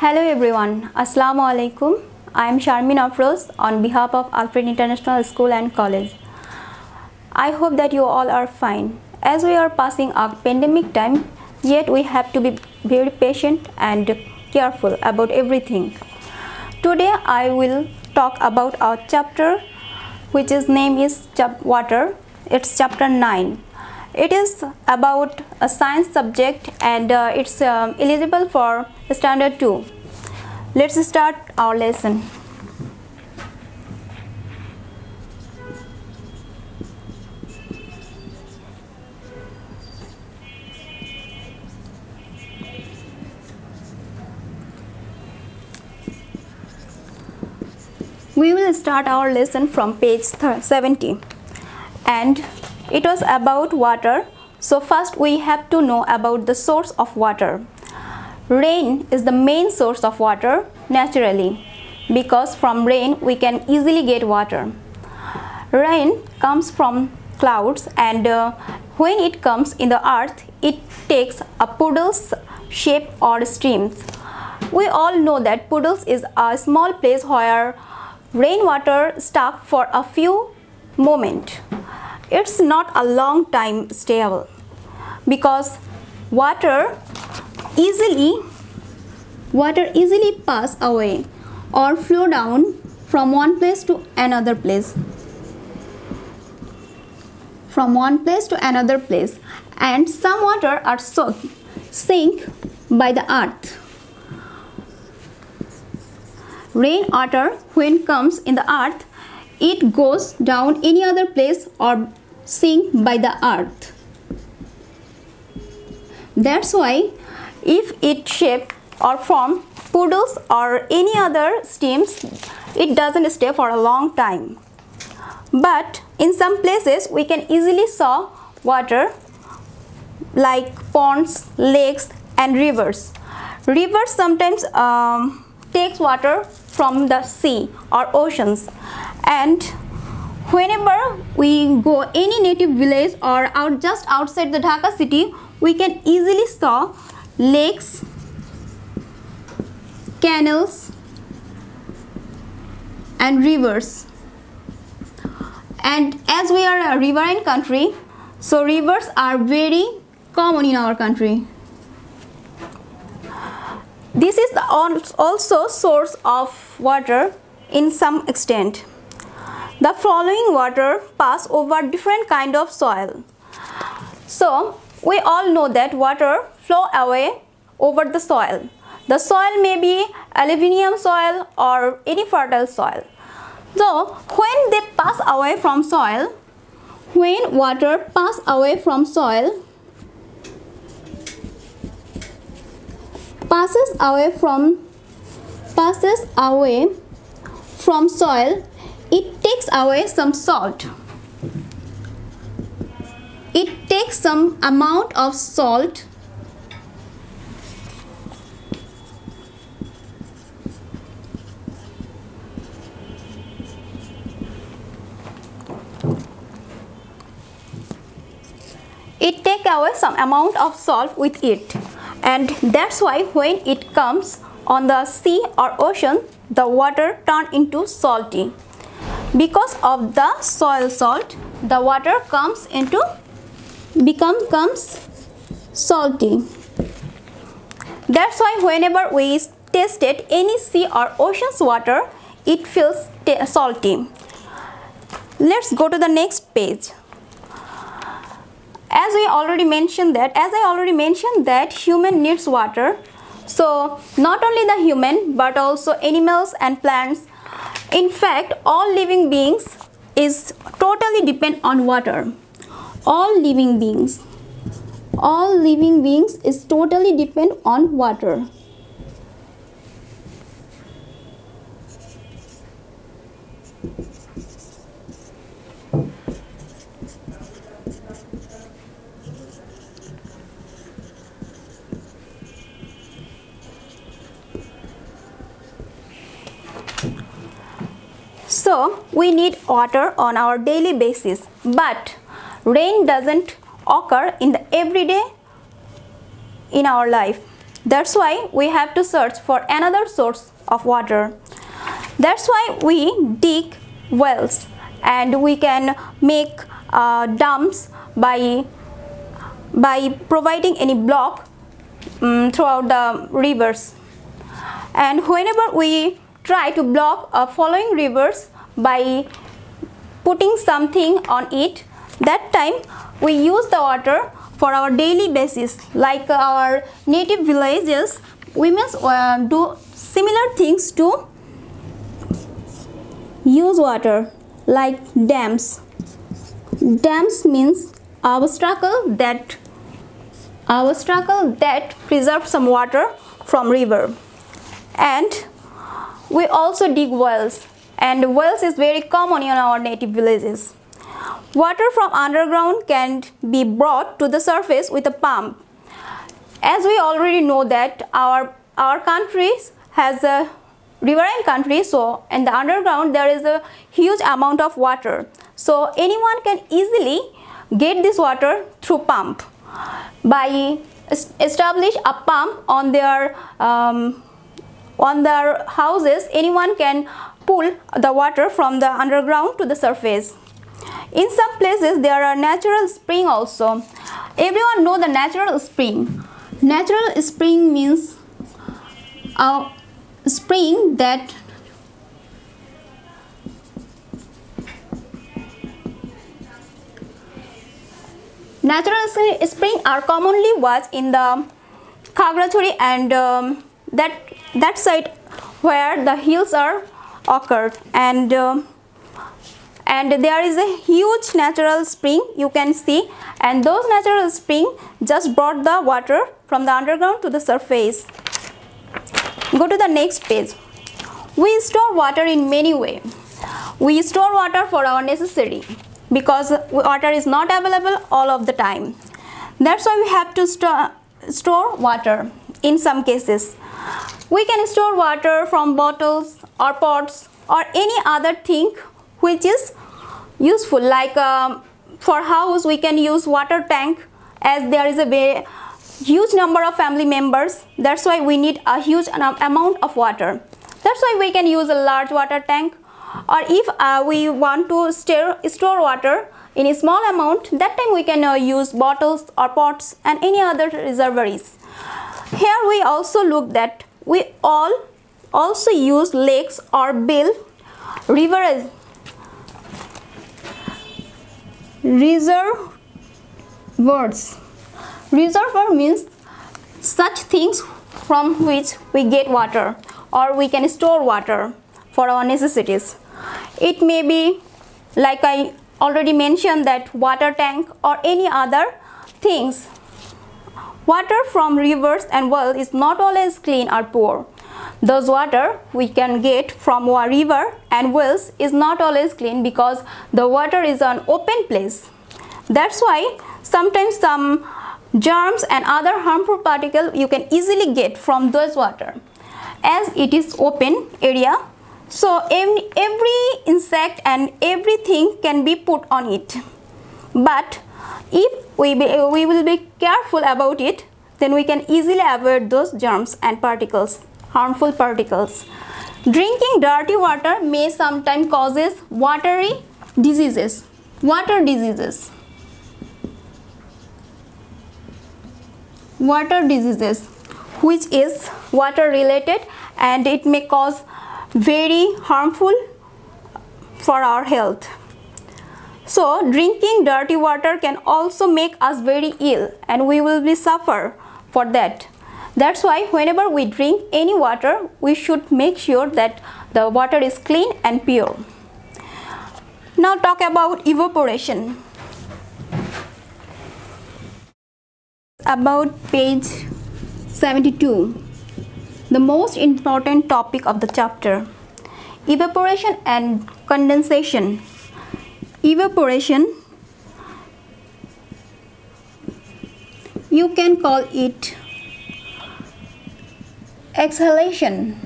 Hello everyone, Assalamu alaikum. I am Sharmin Afroz on behalf of Alfred International School and College. I hope that you all are fine. As we are passing a pandemic time, yet we have to be very patient and careful about everything. Today I will talk about our chapter which is name is water. It's chapter 9. It is about a science subject and uh, it's uh, eligible for standard 2. Let's start our lesson. We will start our lesson from page 70 and it was about water. So first we have to know about the source of water. Rain is the main source of water naturally because from rain we can easily get water. Rain comes from clouds and uh, when it comes in the earth it takes a puddle's shape or streams. We all know that puddles is a small place where rainwater stuck for a few moment. It's not a long time stable because water easily water easily pass away or flow down from one place to another place. From one place to another place. And some water are soaked sink by the earth. Rain water when comes in the earth it goes down any other place or sink by the earth. That's why if it shape or form puddles or any other steams it doesn't stay for a long time. But in some places we can easily saw water like ponds lakes and rivers. Rivers sometimes um, takes water from the sea or oceans. And whenever we go any native village or out just outside the Dhaka city we can easily saw lakes canals and rivers. And as we are a riverine country so rivers are very common in our country. This is also source of water in some extent. The following water pass over different kind of soil. So we all know that water flow away over the soil the soil may be alluvium soil or any fertile soil. So when they pass away from soil, when water pass away from soil, passes away from passes away from soil, it takes away some salt. It takes some amount of salt. It take away some amount of salt with it. And that's why when it comes on the sea or ocean the water turn into salty. Because of the soil salt the water comes into become comes salty. That's why whenever we tasted any sea or ocean's water it feels salty. Let's go to the next page. As we already mentioned that as i already mentioned that human needs water. So not only the human but also animals and plants. In fact all living beings is totally depend on water all living beings. All living beings is totally depend on water. So we need water on our daily basis. But rain doesn't occur in the everyday in our life That's why we have to search for another source of water. That's why we dig wells and we can make uh, dams by by providing any block um, throughout the rivers and whenever we try to block a following rivers by putting something on it that time we use the water for our daily basis like our native villages. We must uh, do similar things to use water like dams. Dams means obstacle that obstacle that preserve some water from river. And we also dig wells. And wells is very common in our native villages water from underground can be brought to the surface with a pump. As we already know that our our country has a riverine country so in the underground there is a huge amount of water. So anyone can easily get this water through pump. By establish a pump on their um, on their houses anyone can pull the water from the underground to the surface in some places there are natural spring also. Everyone know the natural spring. Natural spring means a spring that natural spring are commonly watched in the Khagrachari and um, that that side where the hills are occurred. And uh, and there is a huge natural spring you can see. And those natural spring just brought the water from the underground to the surface. Go to the next page. We store water in many ways we store water for our necessity because water is not available all of the time. That's why we have to store store water in some cases. We can store water from bottles or pots or any other thing which is useful. Like um, for house we can use water tank as there is a huge number of family members. That's why we need a huge amount of water. That's why we can use a large water tank. Or if uh, we want to store, water in a small amount that time we can uh, use bottles or pots and any other reservoirs. Here we also look that we all also use lakes or bill rivers reservoirs reservoir means such things from which we get water or we can store water for our necessities. It may be like i already mentioned that water tank or any other things. Water from rivers and wells is not always clean or pure. Those water we can get from a river and wells is not always clean because the water is an open place. That's why sometimes some germs and other harmful particles you can easily get from those water. As it is open area, so every insect and everything can be put on it. But if we, be, we will be careful about it, then we can easily avoid those germs and particles, harmful particles. Drinking dirty water may sometimes causes watery diseases, water diseases. Water diseases which is water related and it may cause very harmful for our health. So drinking dirty water can also make us very ill and we will be suffer for that. That's why whenever we drink any water, we should make sure that the water is clean and pure. Now talk about evaporation. About page 72, the most important topic of the chapter, evaporation and condensation evaporation you can call it exhalation.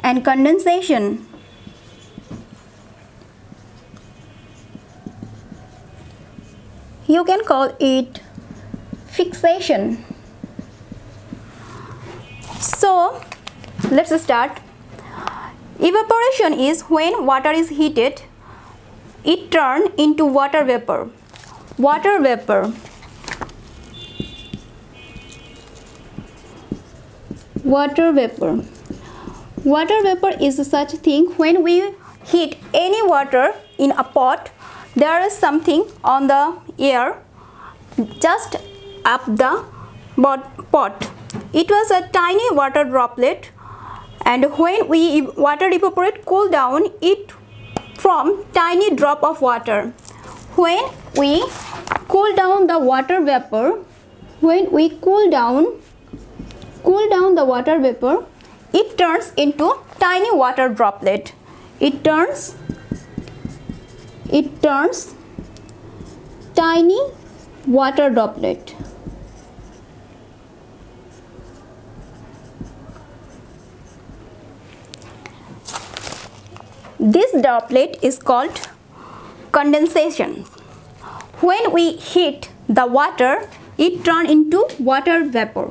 And condensation. You can call it fixation. So let's start. Evaporation is when water is heated it turn into water vapor water vapor. Water vapor. Water vapor is such thing when we heat any water in a pot there is something on the air just up the pot. It was a tiny water droplet and when we water evaporate cool down it from tiny drop of water when we cool down the water vapor when we cool down cool down the water vapor it turns into tiny water droplet. It turns it turns tiny water droplet. This droplet is called condensation. When we heat the water, it turn into water vapor.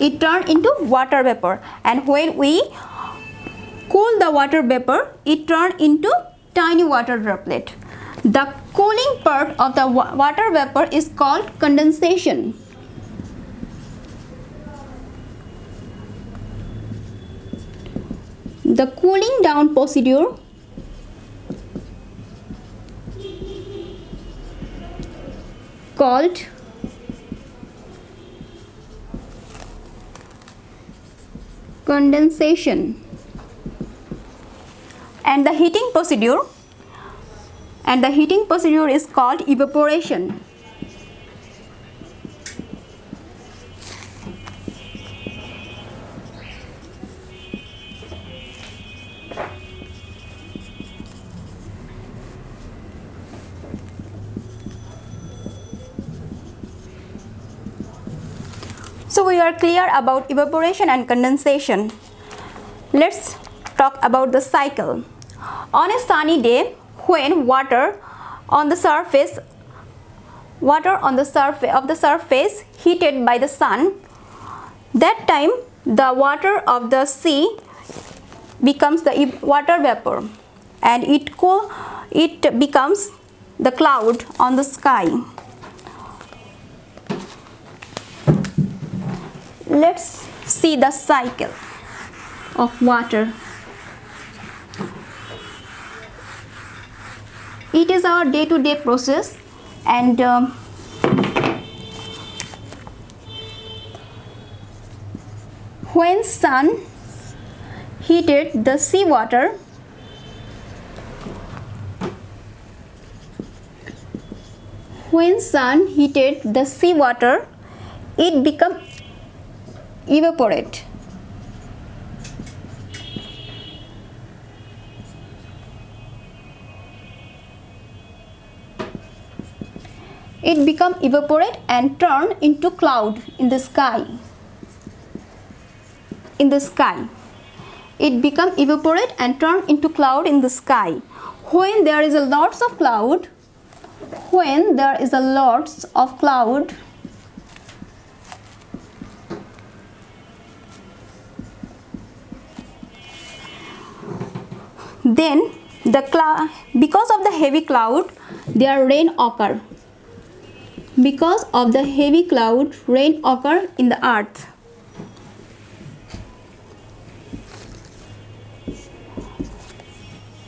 It turn into water vapor and when we cool the water vapor, it turn into tiny water droplet. The cooling part of the water vapor is called condensation. The cooling down procedure called condensation. And the heating procedure and the heating procedure is called evaporation We are clear about evaporation and condensation. Let's talk about the cycle. On a sunny day when water on the surface water on the surface of the surface heated by the sun that time the water of the sea becomes the water vapor and it cool it becomes the cloud on the sky let's see the cycle of water. It is our day-to-day -day process and um, when sun heated the seawater when sun heated the seawater it become evaporate. It become evaporate and turn into cloud in the sky. In the sky. It become evaporate and turn into cloud in the sky. When there is a lots of cloud, when there is a lots of cloud, then the cloud because of the heavy cloud their rain occur because of the heavy cloud rain occur in the earth.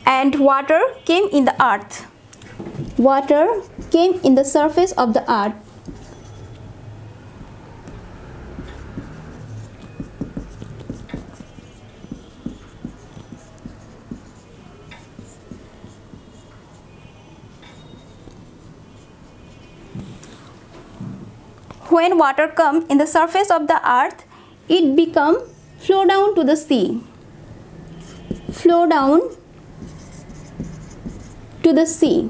And water came in the earth. Water came in the surface of the earth when water come in the surface of the earth it become flow down to the sea. Flow down to the sea.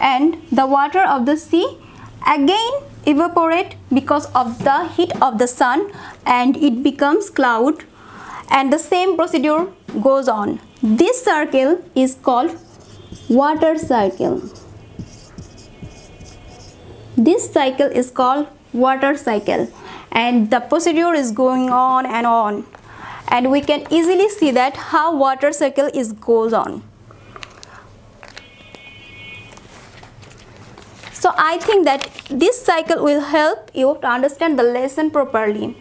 And the water of the sea again evaporate because of the heat of the sun and it becomes cloud. And the same procedure goes on. This circle is called water cycle this cycle is called water cycle and the procedure is going on and on. And we can easily see that how water cycle is goes on. So i think that this cycle will help you to understand the lesson properly.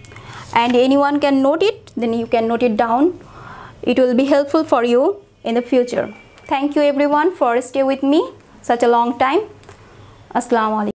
And anyone can note it then you can note it down. It will be helpful for you in the future. Thank you everyone for stay with me such a long time. Assalamu alaikum